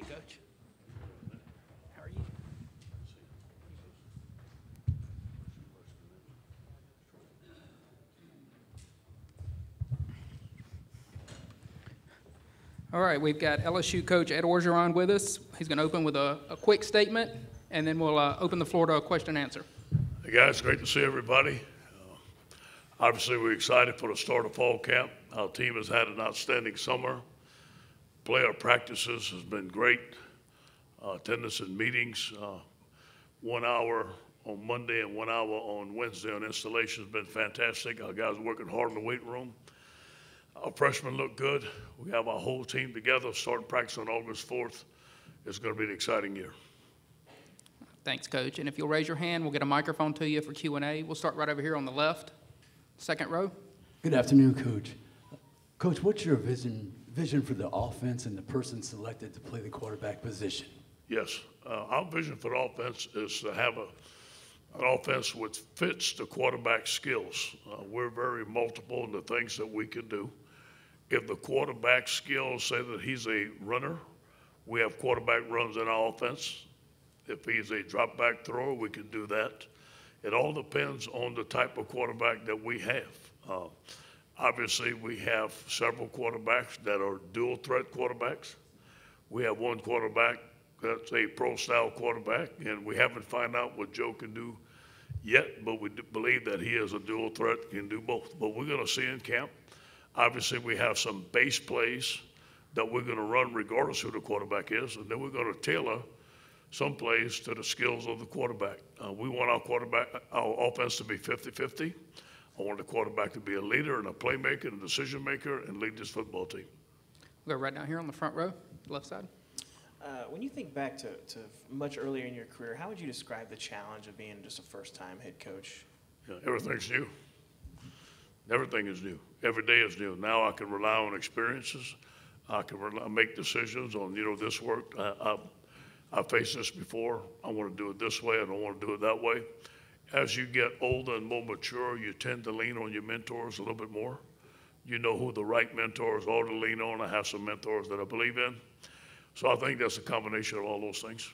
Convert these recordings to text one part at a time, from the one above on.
Hey, Coach. How are you? All right, we've got LSU coach Ed Orgeron with us. He's going to open with a, a quick statement, and then we'll uh, open the floor to a question and answer. Hey guys, great to see everybody. Uh, Obviously, we're excited for the start of fall camp. Our team has had an outstanding summer. Player practices has been great. Uh, Attendance in meetings, uh, one hour on Monday and one hour on Wednesday on installation has been fantastic. Our guys are working hard in the weight room. Our freshmen look good. We have our whole team together, starting practice on August 4th. It's going to be an exciting year. Thanks, Coach. And if you'll raise your hand, we'll get a microphone to you for Q and A. We'll start right over here on the left, second row. Good afternoon, Coach. Coach, what's your vision, vision for the offense and the person selected to play the quarterback position? Yes, uh, our vision for the offense is to have a, an offense which fits the quarterback skills. Uh, we're very multiple in the things that we can do. If the quarterback skills say that he's a runner, we have quarterback runs in our offense. If he's a drop back thrower, we can do that. It all depends on the type of quarterback that we have. Uh, obviously, we have several quarterbacks that are dual threat quarterbacks. We have one quarterback that's a pro style quarterback, and we haven't found out what Joe can do yet, but we believe that he is a dual threat, can do both. But we're going to see in camp. Obviously, we have some base plays that we're going to run regardless who the quarterback is, and then we're going to tailor some plays to the skills of the quarterback. Uh, we want our quarterback, our offense to be 50 50. I want the quarterback to be a leader and a playmaker and a decision maker and lead this football team. We'll go right down here on the front row, left side. Uh, when you think back to, to much earlier in your career, how would you describe the challenge of being just a first time head coach? Yeah, everything's new. Everything is new. Every day is new. Now I can rely on experiences. I can rely, make decisions on, you know, this worked. I, I, I faced this before. I want to do it this way. I don't want to do it that way. As you get older and more mature, you tend to lean on your mentors a little bit more. You know who the right mentors are to lean on. I have some mentors that I believe in. So I think that's a combination of all those things.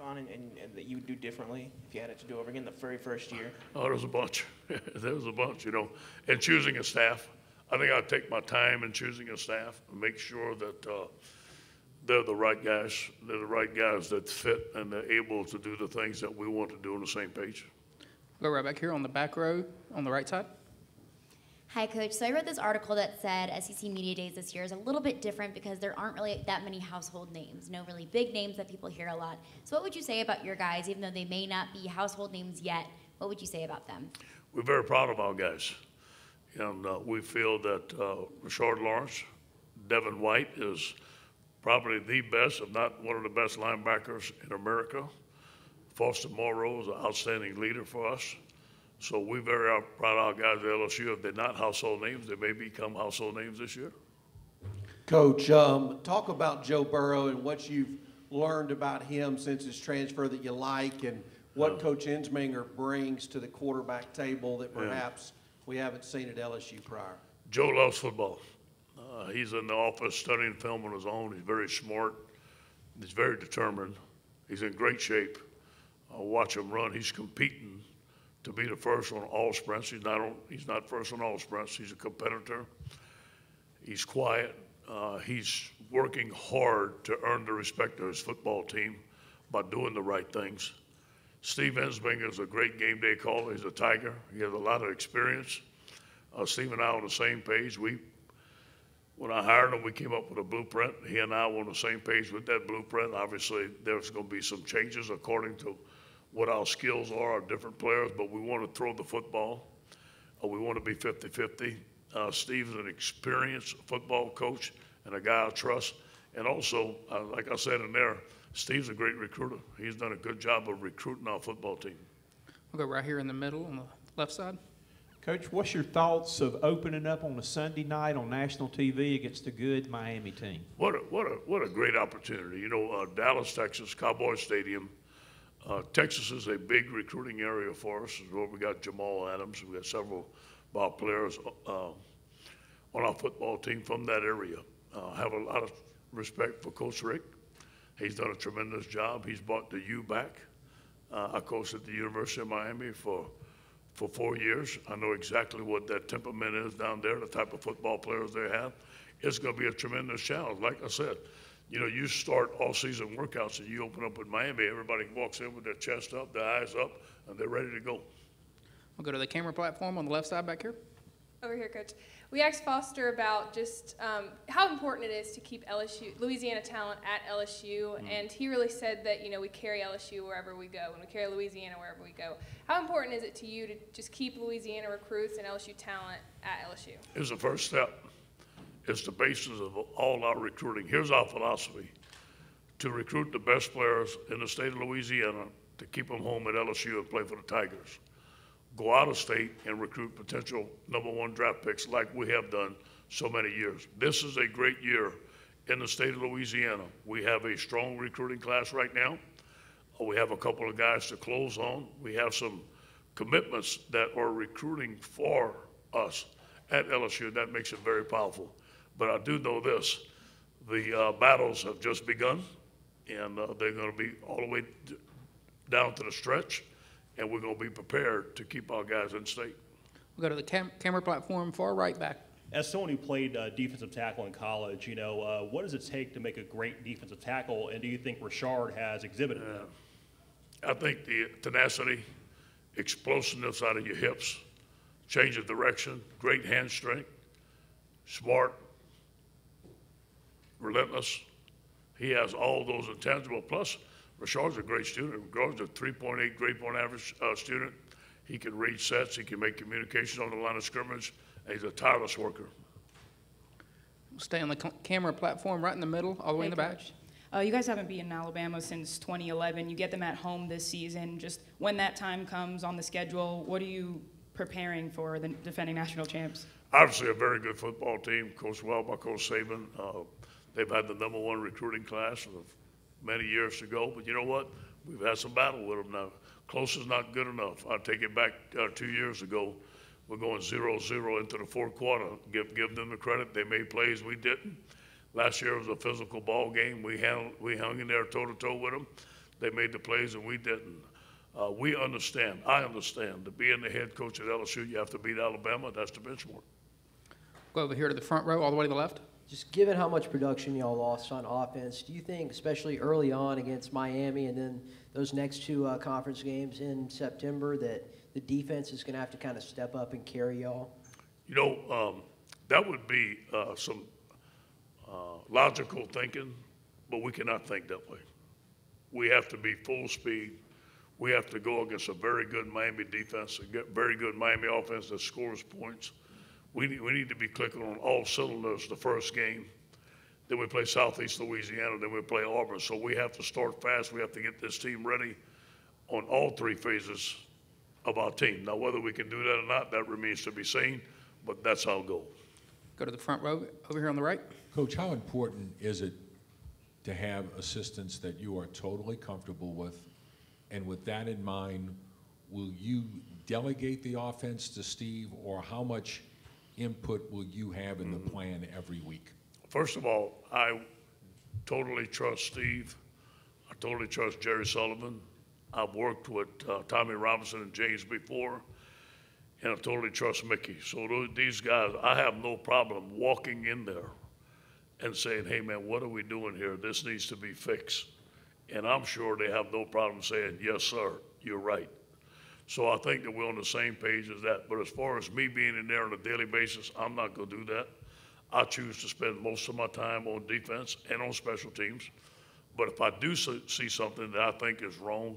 On and, and, and that you would do differently if you had it to do over again the very first year? Oh, there's a bunch. there's a bunch, you know. And choosing a staff, I think I'd take my time in choosing a staff and make sure that uh, they're the right guys. They're the right guys that fit and they're able to do the things that we want to do on the same page. Go right back here on the back row, on the right side. Hi, Coach. So I read this article that said SEC Media Days this year is a little bit different because there aren't really that many household names, no really big names that people hear a lot. So what would you say about your guys, even though they may not be household names yet? What would you say about them? We're very proud of our guys. And uh, we feel that uh, Rashard Lawrence, Devin White is probably the best, if not one of the best linebackers in America. Foster Moreau is an outstanding leader for us. So we're very proud of our guys at LSU. If they're not household names, they may become household names this year. Coach, um, talk about Joe Burrow and what you've learned about him since his transfer that you like, and what Coach Ensminger brings to the quarterback table that perhaps we haven't seen at LSU prior. Joe loves football. Uh, he's in the office studying film on his own. He's very smart. He's very determined. He's in great shape. I watch him run. He's competing to be the first on all sprints. He's not on, he's not first on all sprints. He's a competitor. He's quiet. Uh, he's working hard to earn the respect of his football team by doing the right things. Steve Ensminger is a great game day caller. He's a tiger. He has a lot of experience. Uh, Steve and I are on the same page. We, when I hired him, we came up with a blueprint. He and I were on the same page with that blueprint. Obviously, there's going to be some changes according to what our skills are, our different players, but we want to throw the football. Uh, we want to be 50 50. Uh, Steve's an experienced football coach and a guy I trust. And also, uh, like I said in there, Steve's a great recruiter. He's done a good job of recruiting our football team. We'll go right here in the middle on the left side. Coach, what's your thoughts of opening up on a Sunday night on national TV against a good Miami team? What a, what a, what a great opportunity. You know, uh, Dallas, Texas, Cowboy Stadium. Uh, Texas is a big recruiting area for us. Where we got Jamal Adams. We got several ball players uh, on our football team from that area. Uh, have a lot of respect for Coach Richt. He's done a tremendous job. He's brought the U back. Uh, I coached at the University of Miami for, for four years. I know exactly what that temperament is down there, the type of football players they have. It's going to be a tremendous challenge. Like I said, you know, you start all-season workouts and you open up with Miami, everybody walks in with their chest up, their eyes up, and they're ready to go. We'll go to the camera platform on the left side back here. Over here, Coach. We asked Foster about just um, how important it is to keep LSU, Louisiana talent at LSU, and he really said that you know we carry LSU wherever we go, and we carry Louisiana wherever we go. How important is it to you to just keep Louisiana recruits and LSU talent at LSU? Here's the first step. It's the basis of all our recruiting. Here's our philosophy. To recruit the best players in the state of Louisiana, to keep them home at LSU and play for the Tigers. Go out of state and recruit potential number one draft picks like we have done so many years. This is a great year in the state of Louisiana. We have a strong recruiting class right now. We have a couple of guys to close on. We have some commitments that are recruiting for us at LSU. That makes it very powerful. But I do know this, the uh, battles have just begun, and uh, they're going to be all the way down to the stretch, and we're going to be prepared to keep our guys in state. We'll go to the cam- camera platform far right back. As someone who played uh, defensive tackle in college, you know, uh, what does it take to make a great defensive tackle, and do you think Rashard has exhibited that? I think the tenacity, explosiveness out of your hips, change of direction, great hand strength, smart, relentless. He has all those intangible. Plus, Rashard's a great student. Rashard's a 3.8 grade point average uh, student. He can read sets. He can make communications on the line of scrimmage. And he's a tireless worker. We'll stay on the camera platform right in the middle, all the way in the back. Coach. Uh, you guys haven't beaten Alabama since 2011. You get them at home this season. Just when that time comes on the schedule, what are you preparing for the defending national champs? Obviously, a very good football team, coached well by Coach Saban. Uh, they've had the number one recruiting class of many years ago. but you know what? We've had some battle with them now. Close is not good enough. I take it back uh, two years ago. We're going zero-zero into the fourth quarter. Give give them the credit. They made plays we didn't. Last year was a physical ball game. We handled, we hung in there toe to toe with them. They made the plays and we didn't. Uh, we understand. I understand. To being the head coach at LSU, you have to beat Alabama. That's the benchmark. Go over here to the front row, all the way to the left. Just given how much production y'all lost on offense, do you think, especially early on against Miami and then those next two uh, conference games in September, that the defense is going to have to kind of step up and carry y'all? You know, um, that would be uh, some uh, logical thinking, but we cannot think that way. We have to be full speed. We have to go against a very good Miami defense, a very good Miami offense that scores points. We need, we need to be clicking on all cylinders the first game. Then we play Southeast Louisiana, then we play Auburn. So we have to start fast. We have to get this team ready on all three phases of our team. Now, whether we can do that or not, that remains to be seen, but that's our goal. Go to the front row, over here on the right. Coach, how important is it to have assistants that you are totally comfortable with? And with that in mind, will you delegate the offense to Steve, or how much input will you have in the plan every week? First of all, I totally trust Steve. I totally trust Jerry Sullivan. I've worked with uh, Tommy Robinson and James before, and I totally trust Mickey. So these guys, I have no problem walking in there and saying, "Hey, man, what are we doing here? This needs to be fixed." And I'm sure they have no problem saying, "Yes, sir, you're right." So I think that we're on the same page as that. But as far as me being in there on a daily basis, I'm not going to do that. I choose to spend most of my time on defense and on special teams. But if I do see see something that I think is wrong,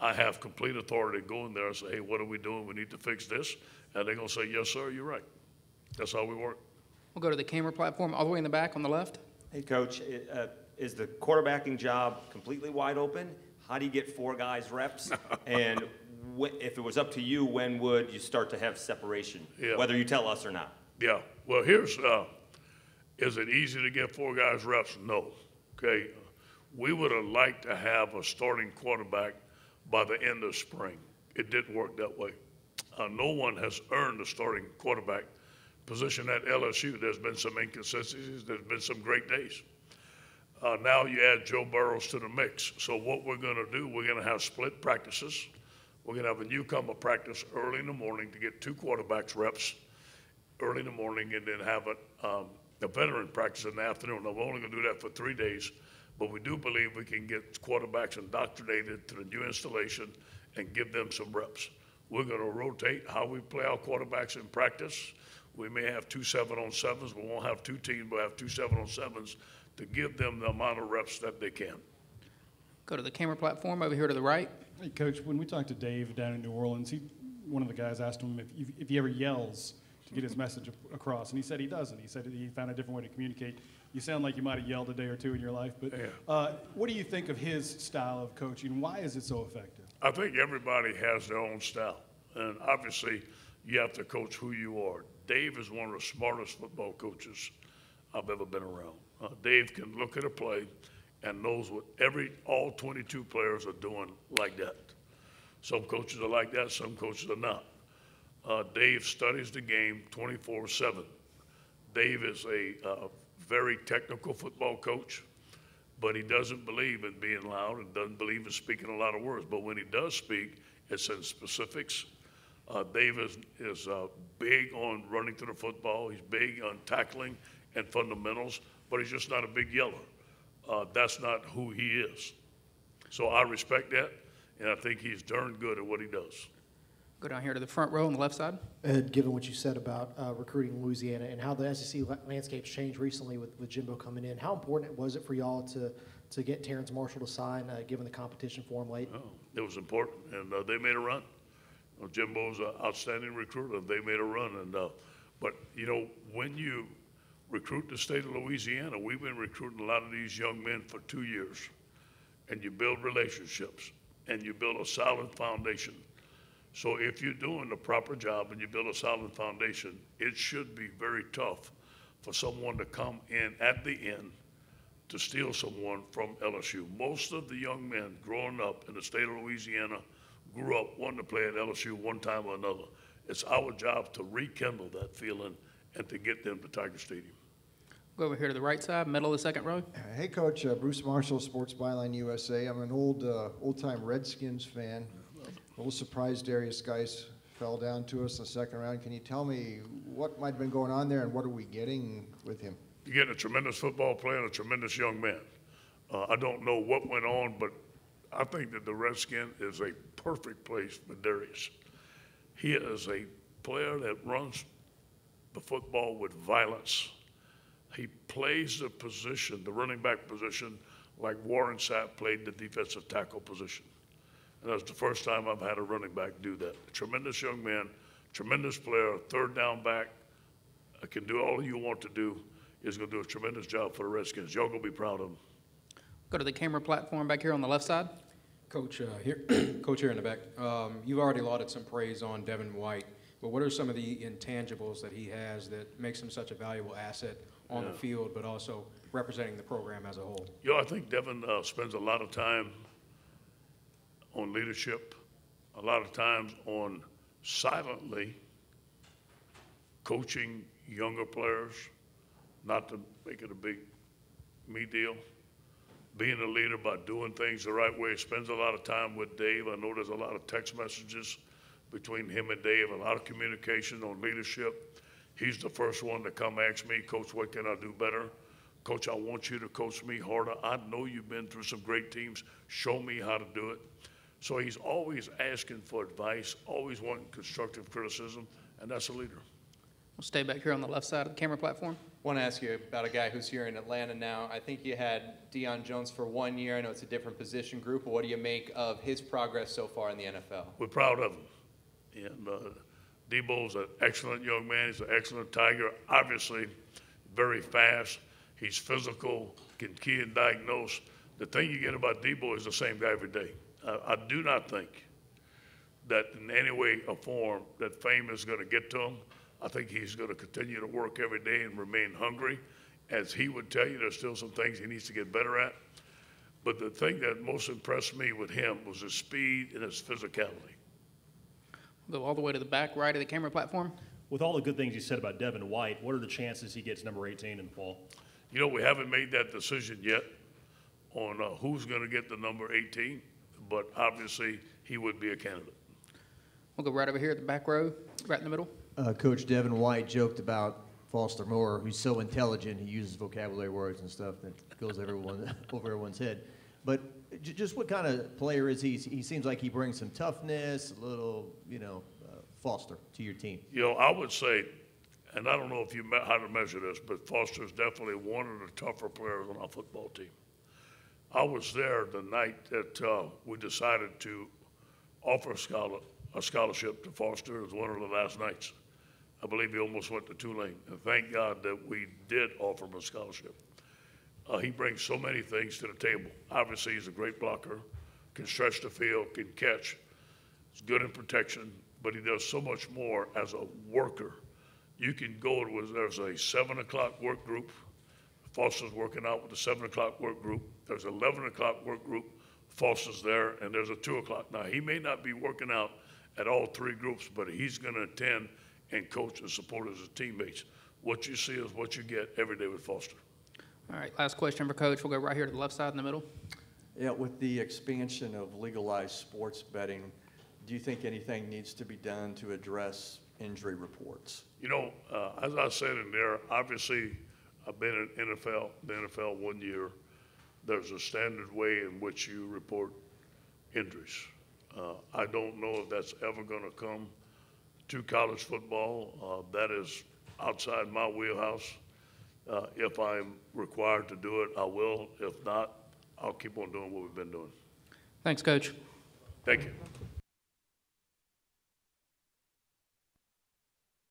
I have complete authority to go in there and say, hey, what are we doing? We need to fix this. And they're going to say, yes, sir, you're right. That's how we work. We'll go to the camera platform, all the way in the back on the left. Hey, Coach, uh, is the quarterbacking job completely wide open? How do you get four guys reps? And wh- if it was up to you, when would you start to have separation? Yeah. Whether you tell us or not? Yeah, well, here's, uh, is it easy to get four guys reps? No, okay? We would have liked to have a starting quarterback by the end of spring. It didn't work that way. Uh, no one has earned the starting quarterback position at LSU. There's been some inconsistencies, there's been some great days. Uh, now you add Joe Burrows to the mix. So what we're gonna do, we're gonna have split practices. We're gonna have a newcomer practice early in the morning to get two quarterbacks reps early in the morning and then have a, um, a veteran practice in the afternoon. Now, we're only gonna do that for three days, but we do believe we can get quarterbacks indoctrinated to the new installation and give them some reps. We're gonna rotate how we play our quarterbacks in practice. We may have two seven-on-sevens, we won't have two teams, we'll have two seven-on-sevens to give them the amount of reps that they can. Go to the camera platform over here to the right. Hey, Coach, when we talked to Dave down in New Orleans, he, one of the guys asked him if, if he ever yells to get his message across, and he said he doesn't. He said he found a different way to communicate. You sound like you might have yelled a day or two in your life, but Yeah. uh, what do you think of his style of coaching? Why is it so effective? I think everybody has their own style, and obviously, you have to coach who you are. Dave is one of the smartest football coaches I've ever been around. Uh, Dave can look at a play and knows what every, all 22 players are doing like that. Some coaches are like that, some coaches are not. Uh, Dave studies the game 24/7. Dave is a uh, very technical football coach but he doesn't believe in being loud and doesn't believe in speaking a lot of words. But when he does speak, it's in specifics. Uh, Dave is, is uh, big on running to the football. He's big on tackling and fundamentals, but he's just not a big yeller. Uh, that's not who he is. So I respect that, and I think he's darn good at what he does. Go down here to the front row on the left side. Ed, given what you said about uh, recruiting Louisiana and how the SEC landscape's changed recently with, with Jimbo coming in, how important was it for y'all to, to get Terrace Marshall to sign, uh, given the competition for him late? Oh, It was important, and uh, they made a run. Uh, Jimbo's an outstanding recruiter, and they made a run. And uh, but you know, when you recruit the state of Louisiana, we've been recruiting a lot of these young men for two years, and you build relationships, and you build a solid foundation. So if you're doing the proper job and you build a solid foundation, it should be very tough for someone to come in at the end to steal someone from LSU. Most of the young men growing up in the state of Louisiana grew up wanting to play at LSU one time or another. It's our job to rekindle that feeling and to get them to Tiger Stadium. Go over here to the right side, middle of the second row. Hey, Coach, uh, Bruce Marshall, Sports Byline USA. I'm an old, uh, old-time Redskins fan. A little surprised Derrius Guice fell down to us in the second round. Can you tell me what might have been going on there and what are we getting with him? You're getting a tremendous football player and a tremendous young man. Uh, I don't know what went on, but I think that the Redskin is a perfect place for Derrius. He is a player that runs the football with violence. He plays the position, the running back position, like Warren Sapp played the defensive tackle position. And that's the first time I've had a running back do that. A tremendous young man, tremendous player, third down back, can do all you want to do, He's going to do a tremendous job for the Redskins. Y'all going to be proud of him. Go to the camera platform back here on the left side. Coach, uh, here, Coach here in the back, um, you've already lauded some praise on Devin White, but what are some of the intangibles that he has that makes him such a valuable asset on the field, but also representing the program as a whole? You know, I think Devin uh, spends a lot of time on leadership, a lot of times on silently coaching younger players, not to make it a big me deal. Being a leader by doing things the right way. Spends a lot of time with Dave. I know there's a lot of text messages between him and Dave, a lot of communication on leadership. He's the first one to come ask me, Coach, what can I do better? Coach, I want you to coach me harder. I know you've been through some great teams. Show me how to do it. So he's always asking for advice, always wanting constructive criticism, and that's a leader. We'll stay back here on the left side of the camera platform. I Want to ask you about a guy who's here in Atlanta now. I think you had Deion Jones for one year. I know it's a different position group, but what do you make of his progress so far in the NFL? We're proud of him. And uh, Debo's an excellent young man. He's an excellent tiger. Obviously, very fast. He's physical, can key and diagnose. The thing you get about Debo is the same guy every day. Uh, I do not think that in any way or form that fame is going to get to him. I think he's going to continue to work every day and remain hungry. As he would tell you, there's still some things he needs to get better at. But the thing that most impressed me with him was his speed and his physicality. Go all the way to the back right of the camera platform. With all the good things you said about Devin White, what are the chances he gets number 18 in the fall? You know, we haven't made that decision yet. on uh, who's going to get the number 18, but obviously, he would be a candidate. We'll go right over here at the back row, right in the middle. Uh, Coach Devin White joked about Foster Moreau, who's so intelligent, he uses vocabulary words and stuff that goes everyone, over everyone's head. But just what kind of player is he? He seems like he brings some toughness, a little, you know, uh, Foster to your team. You know, I would say, and I don't know if you me- how to measure this, but Foster's definitely one of the tougher players on our football team. I was there the night that uh, we decided to offer a scholar, a scholarship to Foster. It was one of the last nights. I believe he almost went to Tulane, and thank God that we did offer him a scholarship. Uh, he brings so many things to the table. Obviously, he's a great blocker, can stretch the field, can catch. He's good in protection, but he does so much more as a worker. You can go, was, there's a seven o'clock work group. Foster's working out with the seven o'clock work group. There's eleven o'clock work group. Foster's there, and there's a two o'clock. Now, he may not be working out at all three groups, but he's gonna attend and coach and support his teammates. What you see is what you get every day with Foster. All right, last question for Coach. We'll go right here to the left side in the middle. Yeah, with the expansion of legalized sports betting, do you think anything needs to be done to address injury reports? You know, uh, as I said in there, obviously, I've been in NFL, the NFL one year. There's a standard way in which you report injuries. Uh, I don't know if that's ever going to come to college football. Uh, that is outside my wheelhouse. Uh, if I'm required to do it, I will. If not, I'll keep on doing what we've been doing. Thanks, Coach. Thank you.